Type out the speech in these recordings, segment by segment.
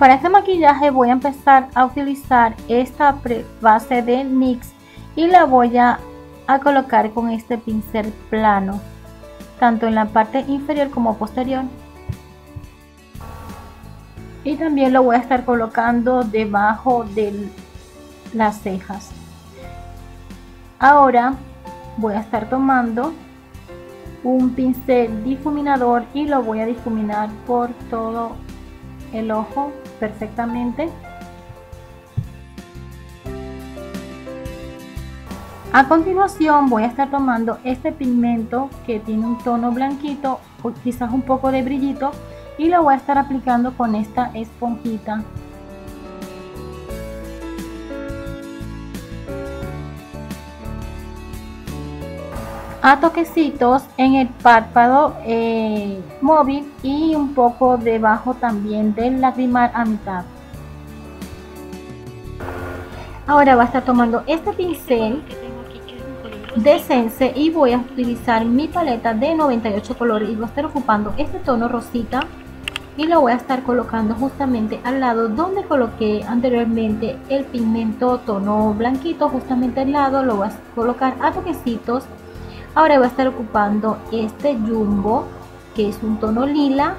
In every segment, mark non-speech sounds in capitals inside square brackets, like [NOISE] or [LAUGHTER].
Para este maquillaje voy a empezar a utilizar esta base de NYX y la voy a, a colocar con este pincel plano, tanto en la parte inferior como posterior. Y también lo voy a estar colocando debajo de las cejas. Ahora voy a estar tomando un pincel difuminador y lo voy a difuminar por todo el ojo perfectamente. A continuación voy a estar tomando este pigmento que tiene un tono blanquito o quizás un poco de brillito y lo voy a estar aplicando con esta esponjita. A toquecitos en el párpado eh, móvil y un poco debajo también del lagrimal a mitad. Ahora va a estar tomando este pincel de Sense y voy a utilizar mi paleta de 98 colores y voy a estar ocupando este tono rosita y lo voy a estar colocando justamente al lado donde coloqué anteriormente el pigmento tono blanquito justamente al lado lo voy a colocar a toquecitos Ahora voy a estar ocupando este jumbo que es un tono lila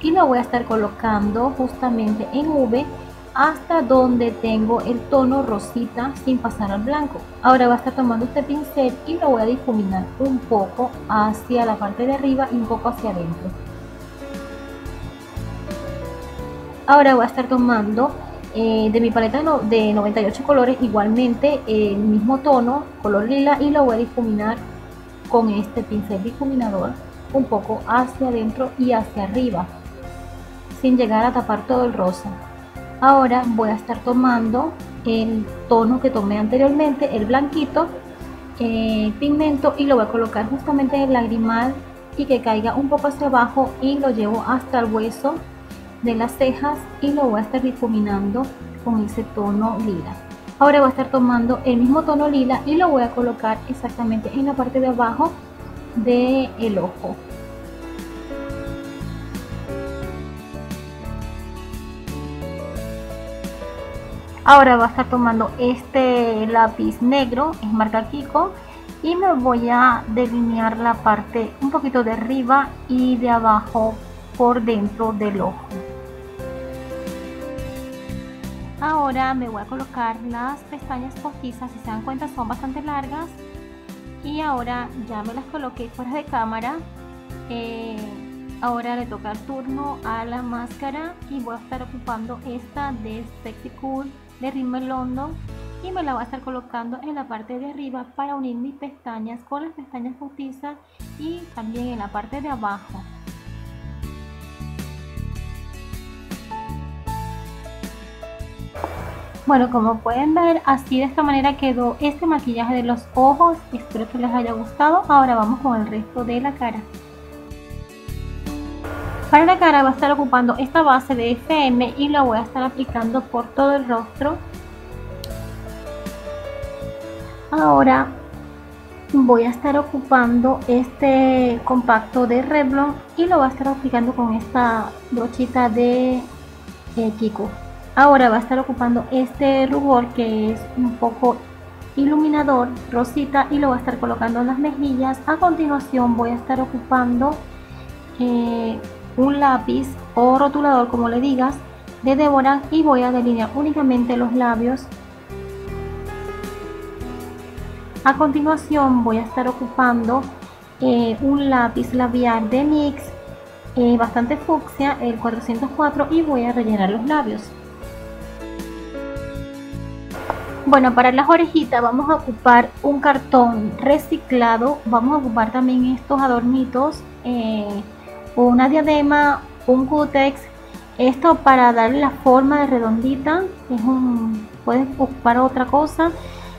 y lo voy a estar colocando justamente en V hasta donde tengo el tono rosita sin pasar al blanco. Ahora voy a estar tomando este pincel y lo voy a difuminar un poco hacia la parte de arriba y un poco hacia adentro. Ahora voy a estar tomando eh, de mi paleta de 98 colores igualmente el mismo tono, color lila y lo voy a difuminar con este pincel difuminador un poco hacia adentro y hacia arriba sin llegar a tapar todo el rosa ahora voy a estar tomando el tono que tomé anteriormente el blanquito eh, pigmento y lo voy a colocar justamente en el lagrimal y que caiga un poco hacia abajo y lo llevo hasta el hueso de las cejas y lo voy a estar difuminando con ese tono lila Ahora voy a estar tomando el mismo tono lila y lo voy a colocar exactamente en la parte de abajo del el ojo. Ahora voy a estar tomando este lápiz negro, es marca Kiko, y me voy a delinear la parte un poquito de arriba y de abajo por dentro del ojo. Ahora me voy a colocar las pestañas postizas, si se dan cuenta son bastante largas. Y ahora ya me las coloqué fuera de cámara. Eh, ahora le toca el turno a la máscara y voy a estar ocupando esta de Sexy Cool de Rimmel London y me la voy a estar colocando en la parte de arriba para unir mis pestañas con las pestañas postizas y también en la parte de abajo Bueno, como pueden ver, así de esta manera quedó este maquillaje de los ojos. Espero que les haya gustado. Ahora vamos con el resto de la cara. Para la cara va a estar ocupando esta base de FM y la voy a estar aplicando por todo el rostro. Ahora voy a estar ocupando este compacto de Revlon y lo voy a estar aplicando con esta brochita de eh, Kiko. Ahora va a estar ocupando este rubor que es un poco iluminador, rosita, y lo voy a estar colocando en las mejillas. A continuación voy a estar ocupando eh, un lápiz o rotulador, como le digas, de Deborah y voy a delinear únicamente los labios. A continuación voy a estar ocupando eh, un lápiz labial de NYX eh, bastante fucsia, el 404, y voy a rellenar los labios. Bueno, para las orejitas vamos a ocupar un cartón reciclado. Vamos a ocupar también estos adornitos, eh, una diadema, un cutex. Esto para darle la forma de redondita. Es un, puedes ocupar otra cosa.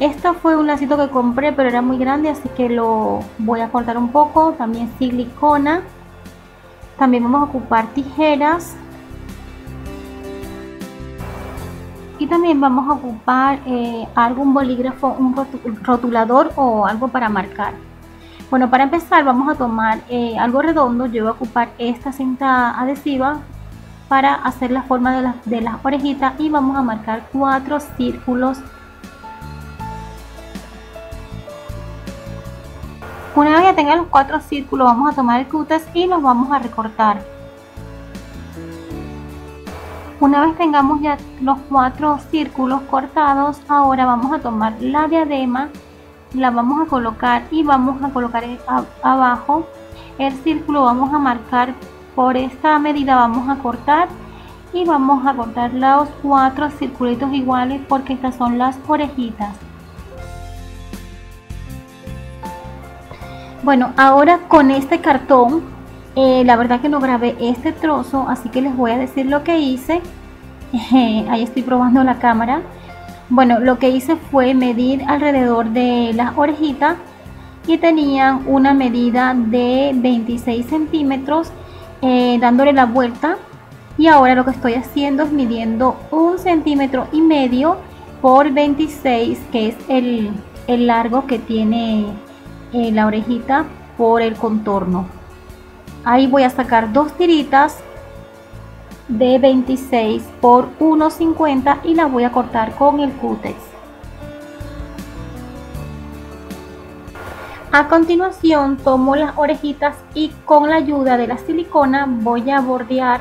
Esto fue un lacito que compré, pero era muy grande, así que lo voy a cortar un poco. También silicona. También vamos a ocupar tijeras también vamos a ocupar eh, algún bolígrafo, un rotulador o algo para marcar. Bueno, para empezar vamos a tomar eh, algo redondo, yo voy a ocupar esta cinta adhesiva para hacer la forma de, las orejitas y vamos a marcar cuatro círculos Una vez que tenga los cuatro círculos, vamos a tomar el cúter y los vamos a recortar. Una vez tengamos ya los cuatro círculos cortados, ahora vamos a tomar la diadema, la vamos a colocar y vamos a colocar abajo el círculo, vamos a marcar por esta medida, vamos a cortar y vamos a cortar los cuatro circulitos iguales porque estas son las orejitas. Bueno, ahora con este cartón, eh, la verdad que no grabé este trozo, así que les voy a decir lo que hice. [LAUGHS] Ahí estoy probando la cámara. Bueno, lo que hice fue medir alrededor de las orejitas y tenían una medida de 26 centímetros eh, dándole la vuelta y ahora lo que estoy haciendo es midiendo un centímetro y medio por 26 que es el, largo que tiene en la orejita por el contorno ahí voy a sacar dos tiritas de 26 por 1.50 y las voy a cortar con el cútex. A continuación tomo las orejitas y con la ayuda de la silicona voy a bordear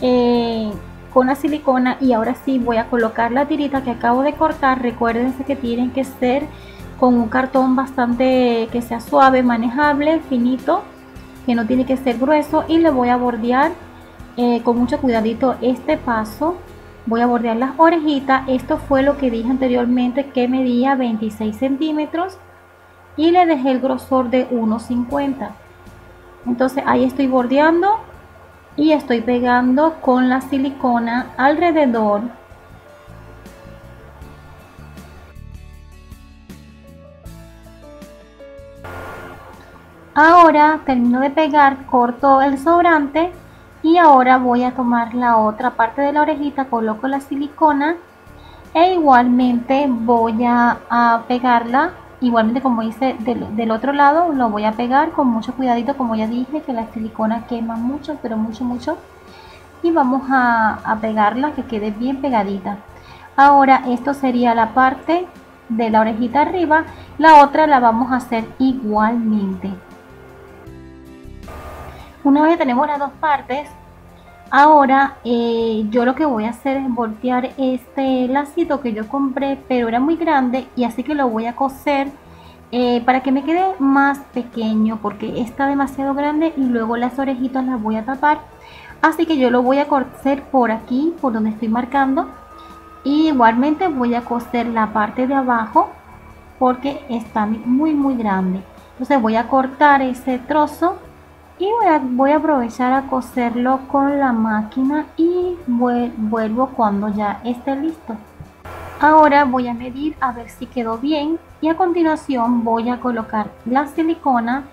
eh, con la silicona y ahora sí voy a colocar la tirita que acabo de cortar. Recuérdense que tienen que ser con un cartón bastante que sea suave, manejable, finito, que no tiene que ser grueso y le voy a bordear eh, con mucho cuidadito este paso. Voy a bordear las orejitas. Esto fue lo que dije anteriormente que medía 26 centímetros y le dejé el grosor de 1,50. Entonces ahí estoy bordeando y estoy pegando con la silicona alrededor Ahora termino de pegar, corto el sobrante y ahora voy a tomar la otra parte de la orejita, coloco la silicona e igualmente voy a, pegarla, igualmente como hice del, otro lado, lo voy a pegar con mucho cuidadito, como ya dije, que la silicona quema mucho, pero mucho, mucho. Y vamos a, a pegarla, que quede bien pegadita. Ahora esto sería la parte de la orejita arriba, la otra la vamos a hacer igualmente. Una vez tenemos las dos partes, ahora eh, yo lo que voy a hacer es voltear este lacito que yo compré, pero era muy grande y así que lo voy a coser eh, para que me quede más pequeño porque está demasiado grande y luego las orejitas las voy a tapar. Así que yo lo voy a coser por aquí, por donde estoy marcando. Y igualmente voy a coser la parte de abajo porque está muy muy grande. Entonces voy a cortar ese trozo y voy a, aprovechar a coserlo con la máquina y vuelvo cuando ya esté listo. Ahora voy a medir a ver si quedó bien y a continuación voy a colocar la silicona.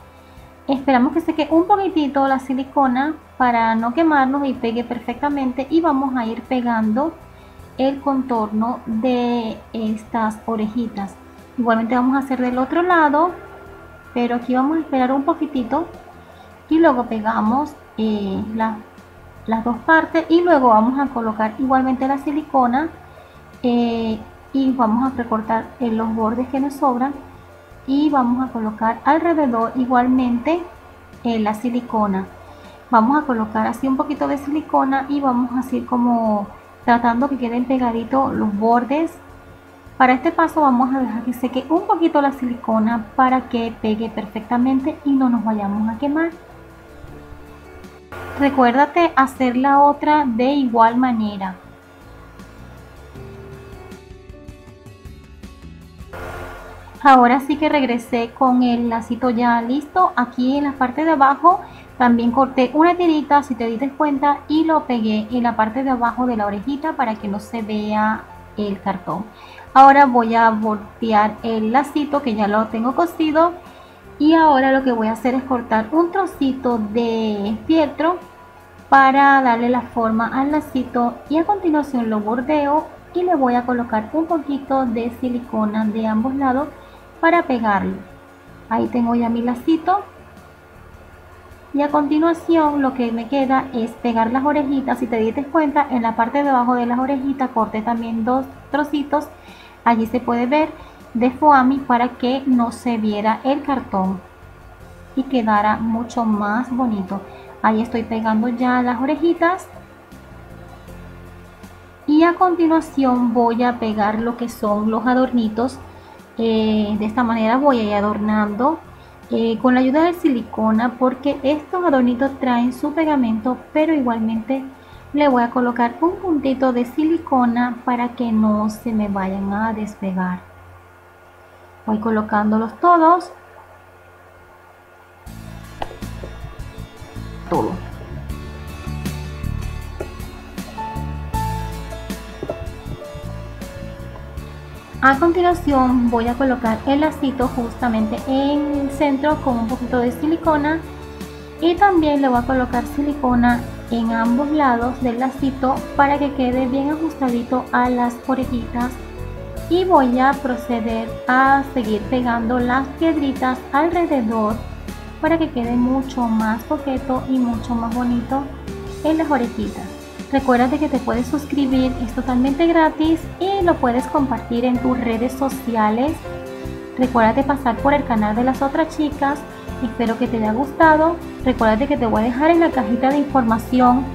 Esperamos que se quede un poquitito la silicona para no quemarnos y pegue perfectamente y vamos a ir pegando el contorno de estas orejitas. Igualmente vamos a hacer del otro lado pero aquí vamos a esperar un poquitito y luego pegamos eh, las dos partes y luego vamos a colocar igualmente la silicona eh, y vamos a recortar en los bordes que nos sobran y vamos a colocar alrededor igualmente eh, la silicona. Vamos a colocar así un poquito de silicona y vamos así como tratando que queden pegaditos los bordes. Para este paso vamos a dejar que seque un poquito la silicona para que pegue perfectamente y no nos vayamos a quemar Recuérdate hacer la otra de igual manera. Ahora sí que regresé con el lacito ya listo. Aquí en la parte de abajo también corté una tirita, si te diste cuenta, y lo pegué en la parte de abajo de la orejita para que no se vea el cartón. Ahora voy a voltear el lacito que ya lo tengo cosido. Y ahora lo que voy a hacer es cortar un trocito de fieltro para darle la forma al lacito y a continuación lo bordeo y le voy a colocar un poquito de silicona de ambos lados para pegarlo ahí tengo ya mi lacito. Y a continuación lo que me queda es pegar las orejitas. Si te diste cuenta en la parte de abajo de las orejitas corté también dos trocitos. Allí se puede ver de foami para que no se viera el cartón y quedara mucho más bonito ahí estoy pegando ya las orejitas. Y a continuación voy a pegar lo que son los adornitos. Eh, de esta manera voy a ir adornando eh, con la ayuda de silicona porque estos adornitos traen su pegamento pero igualmente le voy a colocar un puntito de silicona para que no se me vayan a despegar. Voy colocándolos todos A continuación voy a colocar el lacito justamente en el centro con un poquito de silicona y también le voy a colocar silicona en ambos lados del lacito para que quede bien ajustadito a las orejitas. Y voy a proceder a seguir pegando las piedritas alrededor para que quede mucho más coqueto y mucho más bonito en las orejitas. Recuerda que te puedes suscribir, es totalmente gratis y lo puedes compartir en tus redes sociales. Recuerda de pasar por el canal de las otras chicas. Espero que te haya gustado. Recuerda que te voy a dejar en la cajita de información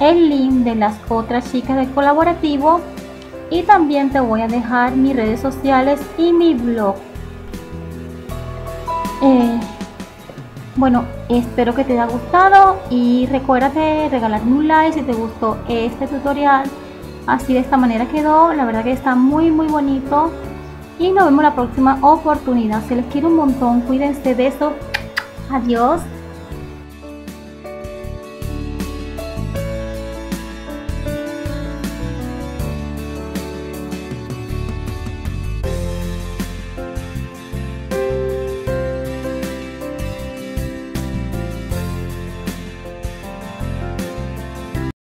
el link de las otras chicas del colaborativo y también te voy a dejar mis redes sociales y mi blog. Bueno, espero que te haya gustado y recuerda de regalarme un like si te gustó este tutorial. Así de esta manera quedó, la verdad que está muy muy bonito. Y nos vemos la próxima oportunidad. Se les quiere un montón, cuídense de eso. Adiós.